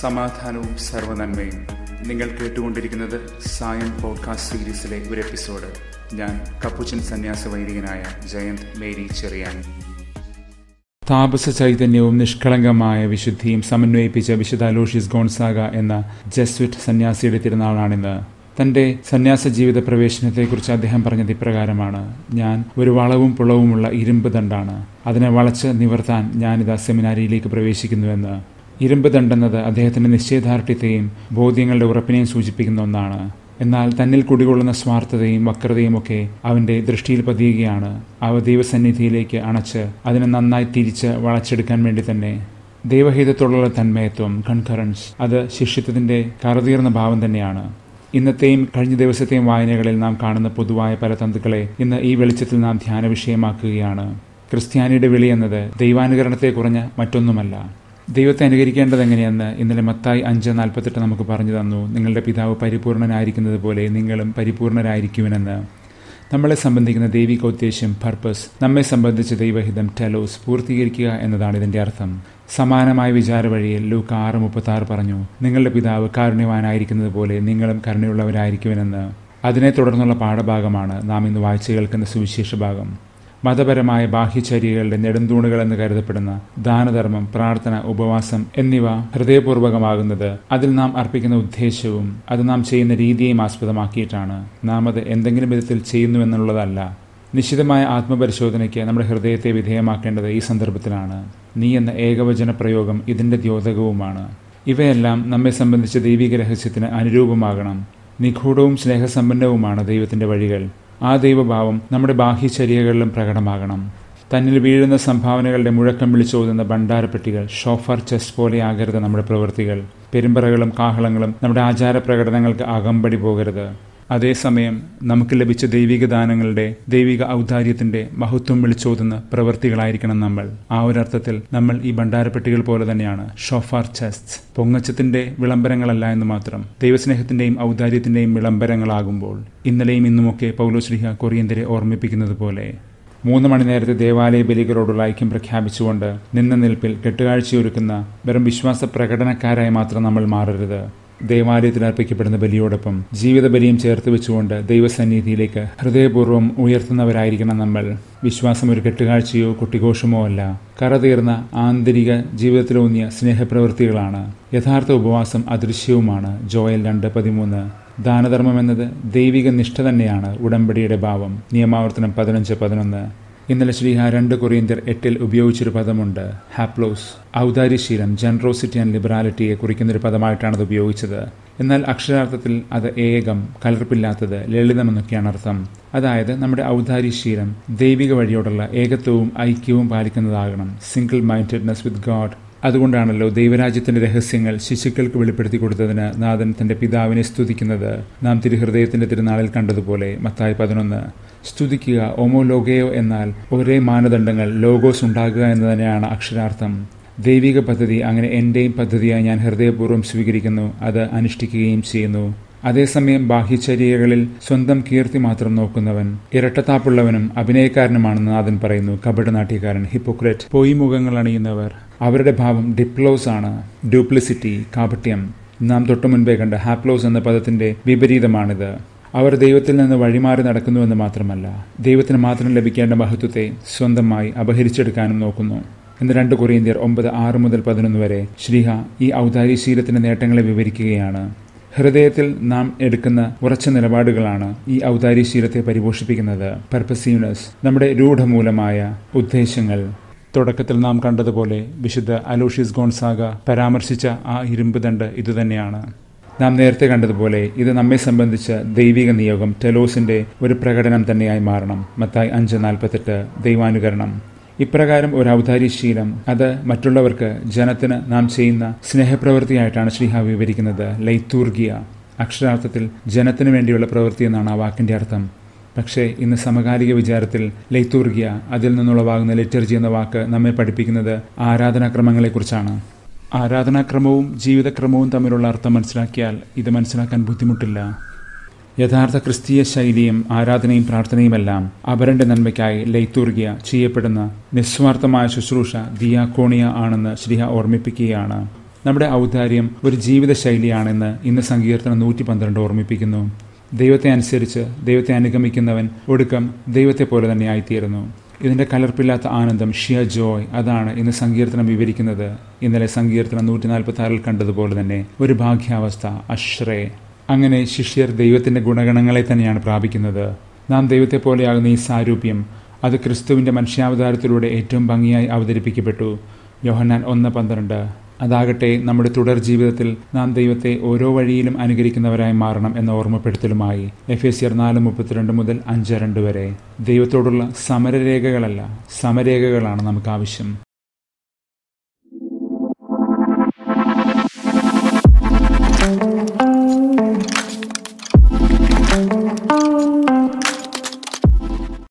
സമാധാനവും സർവനന്മയും നിങ്ങൾ കേട്ടുകൊണ്ടിരിക്കുന്നത് സായം പോഡ്കാസ്റ്റ് സീരീസിലെ ഒരു എപ്പിസോഡ്. ഞാൻ കപ്പുച്ചൻ സന്യാസ വൈദികനായ ജയന്ത് മേരി ചെറിയാൻ താപസ ചൈതന്യവും നിഷ്കളങ്കമായ വിശുദ്ധിയും സമന്വയിപ്പിച്ച വിശുദ്ധ അലോഷ്യസ് ഗോൺസാഗ എന്ന ജസ്വിറ്റ് സന്യാസിയുടെ തിരുനാളാണിന്ന്. തന്റെ സന്യാസ ജീവിത പ്രവേശനത്തെക്കുറിച്ച് അദ്ദേഹം പറഞ്ഞത് ഇപ്രകാരമാണ്. ഞാൻ ഒരു വളവും പുളവുമുള്ള ഇരുമ്പ് ദണ്ടാണ് അതിനെ വളച്ച് നിവർത്താൻ ഞാനിതാ സെമിനാരിയിലേക്ക് പ്രവേശിക്കുന്നുവെന്ന്. ഇരുമ്പ് ദണ്ടെന്നത് അദ്ദേഹത്തിന്റെ നിശ്ചയദാർഢ്യത്തെയും ബോധ്യങ്ങളുടെ ഉറപ്പിനെയും സൂചിപ്പിക്കുന്ന ഒന്നാണ്. എന്നാൽ തന്നിൽ കുടികൊള്ളുന്ന സ്വാർത്ഥതയും വക്രതയും ഒക്കെ അവന്റെ ദൃഷ്ടിയിൽ പതിയുകയാണ്. അവ ദൈവസന്നിധിയിലേക്ക് അണച്ച് അതിനെ നന്നായി തിരിച്ച് വളച്ചെടുക്കാൻ വേണ്ടി തന്നെ. ദൈവഹിതത്തോടുള്ള തന്മയത്വം കൺകറൻസ് അത് ശിഷ്യത്വത്തിന്റെ കറതീർന്ന ഭാവം തന്നെയാണ്. ഇന്നത്തെയും കഴിഞ്ഞ ദിവസത്തെയും വായനകളിൽ നാം കാണുന്ന പൊതുവായ പല തന്തുക്കളെ ഇന്ന് ഈ വെളിച്ചത്തിൽ നാം ധ്യാന വിഷയമാക്കുകയാണ് ക്രിസ്ത്യാനിയുടെ വിളി എന്നത് ദൈവാനുകരണത്തെ കുറഞ്ഞ മറ്റൊന്നുമല്ല. ദൈവത്തെ അനുകരിക്കേണ്ടത് എങ്ങനെയെന്ന് ഇന്നലെ മത്തായി അഞ്ച് നാൽപ്പത്തെട്ട് നമുക്ക് പറഞ്ഞു തന്നു. നിങ്ങളുടെ പിതാവ് പരിപൂർണനായിരിക്കുന്നത് പോലെ നിങ്ങളും പരിപൂർണരായിരിക്കുമെന്ന്. നമ്മളെ സംബന്ധിക്കുന്ന ദൈവിക ഉദ്ദേശ്യം പർപ്പസ് നമ്മെ സംബന്ധിച്ച ദൈവഹിതം ടെലോസ് പൂർത്തീകരിക്കുക എന്നതാണ് ഇതിന്റെ അർത്ഥം. സമാനമായ വിചാര വഴിയിൽ ലൂക്ക് ആറ് മുപ്പത്തി ആറ് പറഞ്ഞു നിങ്ങളുടെ പിതാവ് കാരുണ്യവാനായിരിക്കുന്നത് പോലെ നിങ്ങളും കരുണയുള്ളവരായിരിക്കുമെന്ന്. അതിനെ തുടർന്നുള്ള പാഠഭാഗമാണ് നാം ഇന്ന് വായിച്ചു കേൾക്കുന്ന സുവിശേഷ ഭാഗം. മതപരമായ ബാഹ്യചര്യകളുടെ നെടുന്തൂണുകൾ എന്ന് കരുതപ്പെടുന്ന ദാനധർമ്മം പ്രാർത്ഥന ഉപവാസം എന്നിവ ഹൃദയപൂർവകമാകുന്നത് അതിൽ നാം അർപ്പിക്കുന്ന ഉദ്ദേശവും അത് നാം ചെയ്യുന്ന രീതിയെയും ആസ്പദമാക്കിയിട്ടാണ്. നാം അത് എന്തെങ്കിലും വിധത്തിൽ ചെയ്യുന്നുവെന്നുള്ളതല്ല നിശ്ചിതമായ ആത്മപരിശോധനയ്ക്ക് നമ്മുടെ ഹൃദയത്തെ വിധേയമാക്കേണ്ടത് ഈ സന്ദർഭത്തിലാണ്. നീ എന്ന ഏകവചന പ്രയോഗം ഇതിന്റെ ദ്യോതകവുമാണ്. ഇവയെല്ലാം നമ്മെ സംബന്ധിച്ച ദൈവിക രഹസ്യത്തിന് അനുരൂപമാകണം. നിഗൂഢവും സ്നേഹസമ്പന്നവുമാണ് ദൈവത്തിന്റെ വഴികൾ. ആ ദൈവഭാവം നമ്മുടെ ബാഹ്യചര്യകളിലും പ്രകടമാകണം. തന്നിൽ വീഴുന്ന സംഭാവനകളുടെ മുഴക്കം വിളിച്ചോതുന്ന ഭണ്ഡാരപ്പെട്ടികൾ ഷോഫർ ചെസ് പോലെ ആകരുത് നമ്മുടെ പ്രവൃത്തികൾ. പെരുമ്പറകളും കാഹളങ്ങളും നമ്മുടെ ആചാര പ്രകടനങ്ങൾക്ക് അകമ്പടി പോകരുത്. അതേസമയം നമുക്ക് ലഭിച്ച ദൈവിക ദാനങ്ങളുടെ ദൈവിക ഔദാര്യത്തിന്റെ മഹത്വം വിളിച്ചോതുന്ന പ്രവൃത്തികളായിരിക്കണം നമ്മൾ. ആ ഒരർത്ഥത്തിൽ നമ്മൾ ഈ ഭണ്ഡാരപ്പെട്ടികൾ പോലെ തന്നെയാണ്. ഷോഫാർ ചെസ്റ്റ് പൊങ്ങച്ചത്തിന്റെ വിളംബരങ്ങളല്ല എന്ന് മാത്രം. ദൈവസ്നേഹത്തിന്റെയും ഔദാര്യത്തിന്റെയും വിളംബരങ്ങളാകുമ്പോൾ ഇന്നലെയും ഇന്നുമൊക്കെ പൗലോശ്രീഹ കൊറിയന്തരെ ഓർമ്മിപ്പിക്കുന്നത് പോലെ മൂന്ന് മണിനേരത്തെ ദേവാലയ ബലികളോടുള്ള ഐക്യം പ്രഖ്യാപിച്ചുകൊണ്ട് നിന്ന നിൽപ്പിൽ കെട്ടുകാഴ്ചയൊരുക്കുന്ന വെറും വിശ്വാസ പ്രകടനക്കാരായി മാത്രം നമ്മൾ മാറരുത്. ദേവാലയത്തിൽ അർപ്പിക്കപ്പെടുന്ന ബലിയോടൊപ്പം ജീവിത ബലിയും ചേർത്ത് വെച്ചുകൊണ്ട് ദൈവസന്നിധിയിലേക്ക് ഹൃദയപൂർവം ഉയർത്തുന്നവരായിരിക്കണം നമ്മൾ. വിശ്വാസം ഒരു കെട്ടുകാഴ്ചയോ കുട്ടിഘോഷമോ അല്ല. കറതീർന്ന ആന്തരിക ജീവിതത്തിലൂന്നിയ സ്നേഹപ്രവൃത്തികളാണ്. യഥാർത്ഥ ഉപവാസം അദൃശ്യവുമാണ്. ജോയൽ രണ്ട് പതിമൂന്ന്. ദാനധർമ്മം എന്നത് ദൈവിക നിഷ്ഠ തന്നെയാണ് ഉടമ്പടിയുടെ ഭാവം. നിയമാവർത്തനം പതിനഞ്ച് പതിനൊന്ന്. ഇന്നലെ ശ്രീഹ രണ്ട് കൊറിയന്ത്യർ എട്ടിൽ ഉപയോഗിച്ചൊരു പദമുണ്ട് ഹാപ്ലോസ് ഔദാര്യശീലം ജനറോസിറ്റി ആൻഡ് ലിബറാലിറ്റിയെ പദമായിട്ടാണ് അത് ഉപയോഗിച്ചത്. എന്നാൽ അക്ഷരാർത്ഥത്തിൽ അത് ഏകം കലർപ്പില്ലാത്തത് ലളിതമെന്നൊക്കെയാണ് അർത്ഥം. അതായത് നമ്മുടെ ഔദാര്യശീലം ദൈവിക വഴിയോടുള്ള ഏകത്വവും ഐക്യവും പാലിക്കുന്നതാകണം സിംഗിൾ മൈൻഡഡ്നെസ് വിത്ത് ഗാഡ് അതുകൊണ്ടാണല്ലോ ദൈവരാജ്യത്തിന്റെ രഹസ്യങ്ങൾ ശിശുക്കൾക്ക് വെളിപ്പെടുത്തി കൊടുത്തതിന് നാഥൻ തന്റെ പിതാവിനെ സ്തുതിക്കുന്നത്. നാം തിരുഹൃദയത്തിന്റെ തിരുനാളിൽ കണ്ടതുപോലെ മത്തായി പതിനൊന്ന്. സ്തുതിക്കുക. ഓമോലോഗയോ എന്നാൽ ഒരേ മാനദണ്ഡങ്ങൾ ലോഗോസ് ഉണ്ടാകുക എന്ന് തന്നെയാണ് അക്ഷരാർത്ഥം. ദൈവിക പദ്ധതി അങ്ങനെ എന്റെയും പദ്ധതിയായി ഞാൻ ഹൃദയപൂർവം സ്വീകരിക്കുന്നു. അത് അനുഷ്ഠിക്കുകയും ചെയ്യുന്നു. അതേസമയം ബാഹ്യചര്യകളിൽ സ്വന്തം കീർത്തി മാത്രം നോക്കുന്നവൻ ഇരട്ടത്താപ്പുള്ളവനും അഭിനയക്കാരനുമാണെന്ന് നാഥൻ പറയുന്നു. കപടനാട്യക്കാരൻ ഹിപ്പോക്രറ്റ് പൊയ്മുഖങ്ങൾ അണിയുന്നവർ. അവരുടെ ഭാവം ഡിപ്ലോസ് ആണ്. ഡ്യൂപ്ലിസിറ്റി കാപട്യം. നാം തൊട്ടു മുൻപേ കണ്ട ഹാപ്ലോസ് എന്ന പദത്തിന്റെ വിപരീതമാണിത്. അവർ ദൈവത്തിൽ നിന്ന് വഴിമാറി നടക്കുന്നുവെന്ന് മാത്രമല്ല ദൈവത്തിന് മാത്രം ലഭിക്കേണ്ട മഹത്വത്തെ സ്വന്തമായി അപഹരിച്ചെടുക്കാനും നോക്കുന്നു. എന്ന് രണ്ട് കൊറിയന്ത്യർ ഒമ്പത് ആറ് മുതൽ പതിനൊന്ന് വരെ ശ്രീഹ ഈ ഔദാര്യശീലത്തിന്റെ നേട്ടങ്ങളെ വിവരിക്കുകയാണ്. ഹൃദയത്തിൽ നാം എടുക്കുന്ന ഉറച്ച നിലപാടുകളാണ് ഈ ഔദാര്യശീലത്തെ പരിപോഷിപ്പിക്കുന്നത്. പർപ്പസീവ്നസ് നമ്മുടെ രൂഢമൂലമായ ഉദ്ദേശങ്ങൾ. തുടക്കത്തിൽ നാം കണ്ടതുപോലെ വിശുദ്ധ അലോഷ്യസ് ഗോൺസാഗ പരാമർശിച്ച ആ ഇരുമ്പ് ദണ്ട് ഇതുതന്നെയാണ്. നാം നേരത്തെ കണ്ടതുപോലെ ഇത് നമ്മെ സംബന്ധിച്ച ദൈവിക നിയോഗം ടെലോസിന്റെ ഒരു പ്രകടനം തന്നെയായി മാറണം. മത്തായി അഞ്ച് നാൽപ്പത്തെട്ട് ദൈവാനുകരണം. ഇപ്രകാരം ഒരു ഔദാര്യശീലം അത് മറ്റുള്ളവർക്ക് ജനത്തിന് നാം ചെയ്യുന്ന സ്നേഹപ്രവൃത്തിയായിട്ടാണ് ശ്രീഹ വിവരിക്കുന്നത്. ലൈത്തൂർഗിയ. അക്ഷരാർത്ഥത്തിൽ ജനത്തിനു വേണ്ടിയുള്ള പ്രവൃത്തി എന്നാണ് ആ വാക്കിന്റെ അർത്ഥം. പക്ഷേ ഇന്ന് സമകാലിക വിചാരത്തിൽ ലൈത്തൂർഗിയ അതിൽ നിന്നുളവാകുന്ന ലിറ്റർജി എന്ന വാക്ക് നമ്മെ പഠിപ്പിക്കുന്നത് ആരാധനാക്രമങ്ങളെക്കുറിച്ചാണ്. ആരാധനാക്രമവും ജീവിതക്രമവും തമ്മിലുള്ള അർത്ഥം മനസ്സിലാക്കിയാൽ ഇത് മനസ്സിലാക്കാൻ ബുദ്ധിമുട്ടില്ല. യഥാർത്ഥ ക്രിസ്തീയ ശൈലിയും ആരാധനയും പ്രാർത്ഥനയുമെല്ലാം അപരന്റെ നന്മയ്ക്കായി ലൈത്തൂർഗിയ ചെയ്യപ്പെടുന്ന നിസ്വാർത്ഥമായ ശുശ്രൂഷ ദിയാക്കോണിയ ആണെന്ന് ശ്രീഹ ഓർമ്മിപ്പിക്കുകയാണ്. നമ്മുടെ ഔദാര്യം ഒരു ജീവിതശൈലിയാണെന്ന് ഇന്ന് സങ്കീർത്തനം നൂറ്റി പന്ത്രണ്ട് ഓർമ്മിപ്പിക്കുന്നു. ദൈവത്തെ അനുസരിച്ച് ദൈവത്തെ അനുഗമിക്കുന്നവൻ ഒടുക്കം ദൈവത്തെ പോലെ തന്നെ ആയിത്തീരുന്നു. ഇതിന്റെ കലർപ്പില്ലാത്ത ആനന്ദം ഷിയ ജോയ് അതാണ് ഇന്ന് സങ്കീർത്തനം വിവരിക്കുന്നത്. ഇന്നലെ സങ്കീർത്തനം നൂറ്റി നാൽപ്പത്തി ആറിൽ കണ്ടതുപോലെ തന്നെ ഒരു ഭാഗ്യാവസ്ഥ അശ്രേ. അങ്ങനെ ശിഷ്യർ ദൈവത്തിന്റെ ഗുണഗണങ്ങളെ തന്നെയാണ് പ്രാപിക്കുന്നത്. നാം ദൈവത്തെ പോലെയാകുന്ന ഈ സാരൂപ്യം അത് ക്രിസ്തുവിന്റെ മനുഷ്യാവതാരത്തിലൂടെ ഏറ്റവും ഭംഗിയായി അവതരിപ്പിക്കപ്പെട്ടു. യോഹന്നാൻ ഒന്ന് പന്ത്രണ്ട്. അതാകട്ടെ നമ്മുടെ തുടർ ജീവിതത്തിൽ നാം ദൈവത്തെ ഓരോ വഴിയിലും അനുകരിക്കുന്നവരായി മാറണം എന്ന ഓർമ്മപ്പെടുത്തലുമായി എഫ് എസ് നാല് മുപ്പത്തിരണ്ട് മുതൽ അഞ്ച് രണ്ട് വരെ. ദൈവത്തോടുള്ള സമരരേഖകളല്ല സമരേഖകളാണ് നമുക്ക് ആവശ്യം. Thank you